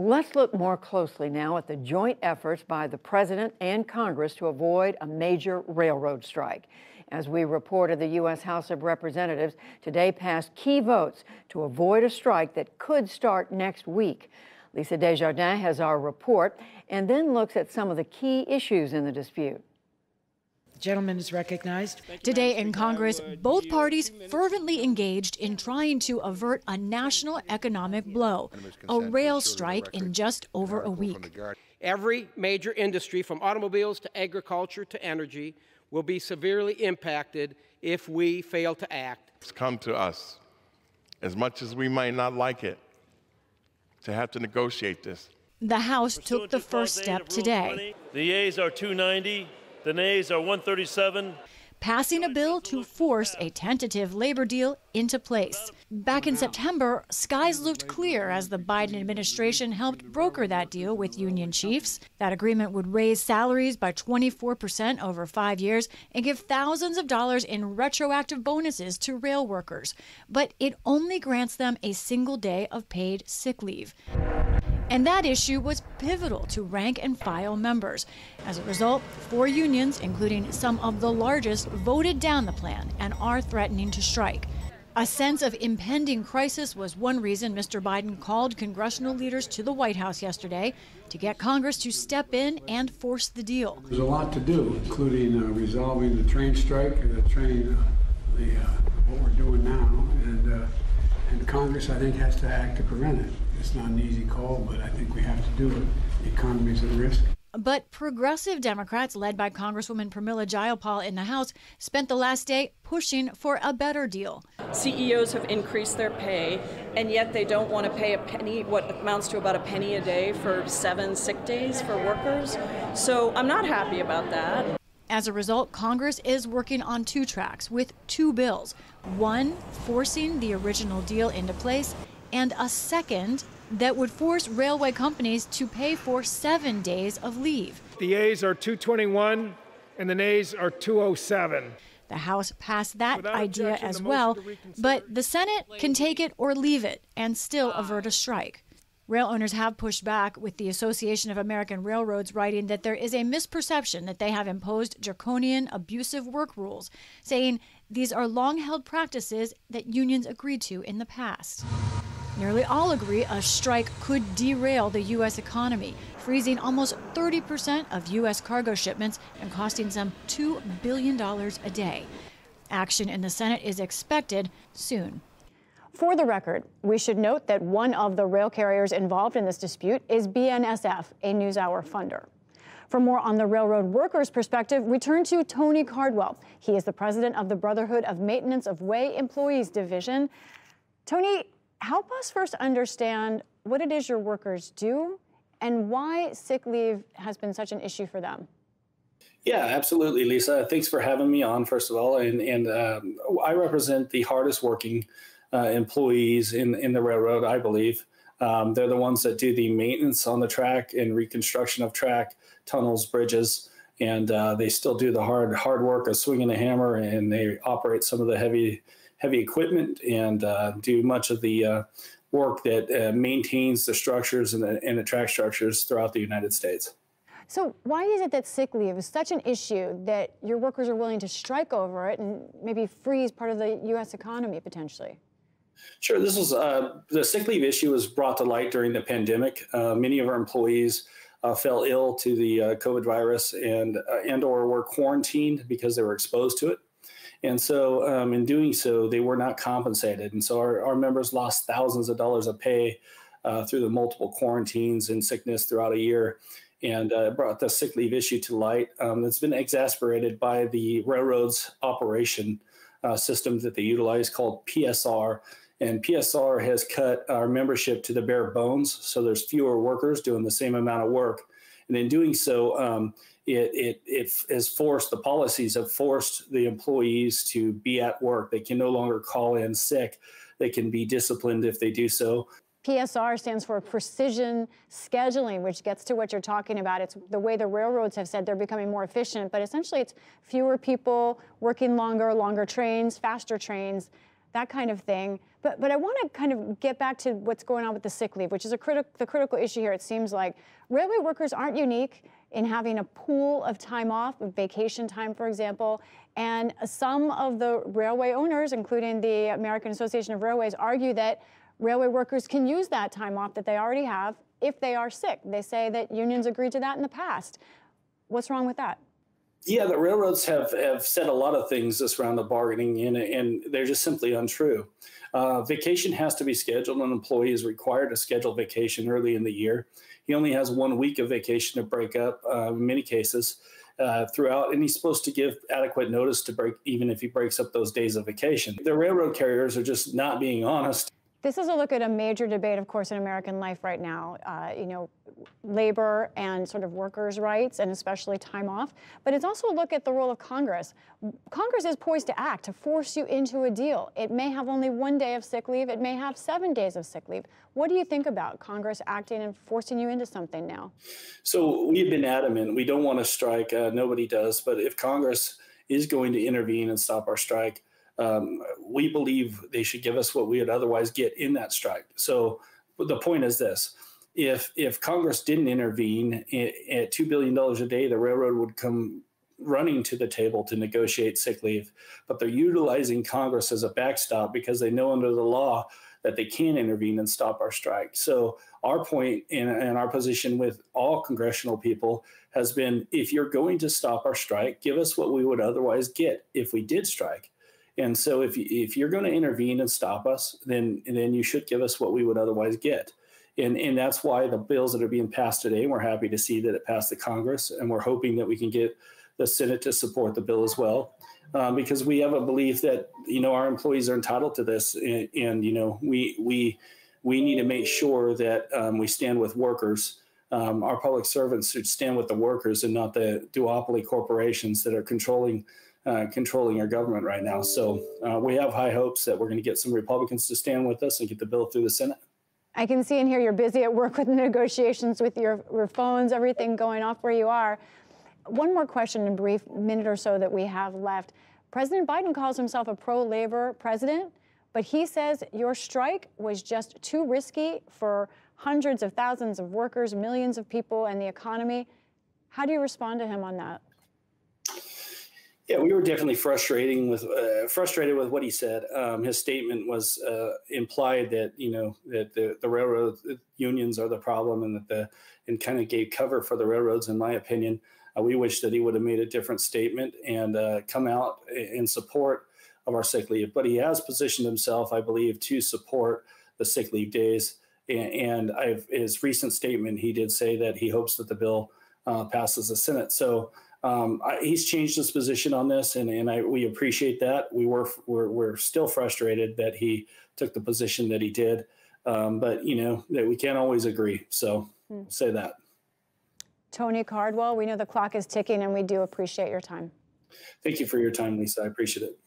Let's look more closely now at the joint efforts by the President and Congress to avoid a major railroad strike. As we reported, the U.S. House of Representatives today passed key votes to avoid a strike that could start next week. Lisa Desjardins has our report and then looks at some of the key issues in the dispute. The gentleman is recognized. Today in Congress, both parties fervently engaged in trying to avert a national economic blow, a rail strike in just over a week. Every major industry, from automobiles to agriculture to energy, will be severely impacted if we fail to act. It's come to us, as much as we might not like it, to have to negotiate this. The House took the first step today. The yeas are 290, the nays are 137 passing a bill to force a tentative labor deal into place. Back in September, skies looked clear as the Biden administration helped broker that deal with union chiefs. That agreement would raise salaries by 24% over five years and give thousands of dollars in retroactive bonuses to rail workers. But it only grants them a single day of paid sick leave. And that issue was pivotal to rank and file members. As a result, four unions, including some of the largest, voted down the plan and are threatening to strike. A sense of impending crisis was one reason Mr. Biden called congressional leaders to the White House yesterday to get Congress to step in and force the deal. There's a lot to do, including uh, resolving the train strike, the train, uh, the, uh, what we're doing now, and, uh, and Congress, I think, has to act to prevent it. It's not an easy call, but I think we have to do it. The economy is at risk. But progressive Democrats, led by Congresswoman Pramila Jayapal in the House, spent the last day pushing for a better deal. CEOs have increased their pay, and yet they don't want to pay a penny, what amounts to about a penny a day for seven sick days for workers. So I'm not happy about that. As a result, Congress is working on two tracks with two bills. One, forcing the original deal into place, and a second that would force railway companies to pay for seven days of leave. The yeas are 221 and the nays are 207. The House passed that Without idea as well, but the Senate can take it or leave it and still ah. avert a strike. Rail owners have pushed back, with the Association of American Railroads writing that there is a misperception that they have imposed draconian, abusive work rules, saying these are long held practices that unions agreed to in the past. Nearly all agree a strike could derail the U.S. economy, freezing almost 30% of U.S. cargo shipments and costing some $2 billion a day. Action in the Senate is expected soon. For the record, we should note that one of the rail carriers involved in this dispute is BNSF, a NewsHour funder. For more on the railroad workers' perspective, we turn to Tony Cardwell. He is the president of the Brotherhood of Maintenance of Way Employees Division. Tony, help us first understand what it is your workers do and why sick leave has been such an issue for them. Yeah, absolutely, Lisa. Thanks for having me on, first of all. And, and um, I represent the hardest working uh, employees in, in the railroad, I believe. Um, they're the ones that do the maintenance on the track and reconstruction of track, tunnels, bridges, and uh, they still do the hard hard work of swinging a hammer, and they operate some of the heavy heavy equipment and uh, do much of the uh, work that uh, maintains the structures and the, and the track structures throughout the United States. So why is it that sick leave is such an issue that your workers are willing to strike over it and maybe freeze part of the U.S. economy potentially? Sure. This was uh, the sick leave issue was brought to light during the pandemic. Uh, many of our employees uh, fell ill to the uh, COVID virus and and or were quarantined because they were exposed to it. And so, um, in doing so, they were not compensated. And so, our, our members lost thousands of dollars of pay uh, through the multiple quarantines and sickness throughout a year. And uh, brought the sick leave issue to light. Um, it's been exasperated by the railroad's operation uh, system that they utilize called PSR. And PSR has cut our membership to the bare bones. So there's fewer workers doing the same amount of work. And in doing so, um, it, it, it has forced the policies have forced the employees to be at work. They can no longer call in sick. They can be disciplined if they do so. PSR stands for precision scheduling, which gets to what you're talking about. It's the way the railroads have said they're becoming more efficient, but essentially it's fewer people working longer, longer trains, faster trains. That kind of thing. But, but I want to kind of get back to what's going on with the sick leave, which is a criti- the critical issue here. It seems like railway workers aren't unique in having a pool of time off, vacation time, for example. And some of the railway owners, including the American Association of Railways, argue that railway workers can use that time off that they already have if they are sick. They say that unions agreed to that in the past. What's wrong with that? Yeah, the railroads have, have said a lot of things this round of bargaining, and, and they're just simply untrue. Uh, vacation has to be scheduled. An employee is required to schedule vacation early in the year. He only has one week of vacation to break up uh, in many cases uh, throughout, and he's supposed to give adequate notice to break, even if he breaks up those days of vacation. The railroad carriers are just not being honest. This is a look at a major debate, of course, in American life right now. Uh, you know, labor and sort of workers' rights, and especially time off. But it's also a look at the role of Congress. Congress is poised to act to force you into a deal. It may have only one day of sick leave. It may have seven days of sick leave. What do you think about Congress acting and forcing you into something now? So we've been adamant. We don't want to strike. Uh, nobody does. But if Congress is going to intervene and stop our strike, um, we believe they should give us what we would otherwise get in that strike. So the point is this. If if Congress didn't intervene at two billion dollars a day, the railroad would come running to the table to negotiate sick leave. But they're utilizing Congress as a backstop because they know under the law that they can intervene and stop our strike. So our point and, and our position with all congressional people has been: if you're going to stop our strike, give us what we would otherwise get if we did strike. And so if, if you're going to intervene and stop us, then, then you should give us what we would otherwise get. And, and that's why the bills that are being passed today, we're happy to see that it passed the Congress, and we're hoping that we can get the Senate to support the bill as well. Um, because we have a belief that you know our employees are entitled to this, and, and you know we we we need to make sure that um, we stand with workers. Um, our public servants should stand with the workers and not the duopoly corporations that are controlling uh, controlling our government right now. So uh, we have high hopes that we're going to get some Republicans to stand with us and get the bill through the Senate. I can see in here you're busy at work with negotiations with your, your phones, everything going off where you are. One more question in a brief minute or so that we have left. President Biden calls himself a pro labor president, but he says your strike was just too risky for hundreds of thousands of workers, millions of people, and the economy. How do you respond to him on that? Yeah, we were definitely frustrating with uh, frustrated with what he said. Um, his statement was uh, implied that you know that the, the railroad unions are the problem, and that the and kind of gave cover for the railroads. In my opinion, uh, we wish that he would have made a different statement and uh, come out in support of our sick leave. But he has positioned himself, I believe, to support the sick leave days. And, and I've, his recent statement, he did say that he hopes that the bill uh, passes the Senate. So um, I, he's changed his position on this, and, and I, we appreciate that. We were we're, we're still frustrated that he took the position that he did, um, but you know that we can't always agree. So hmm. say that. Tony Cardwell, we know the clock is ticking, and we do appreciate your time. Thank you for your time, Lisa. I appreciate it.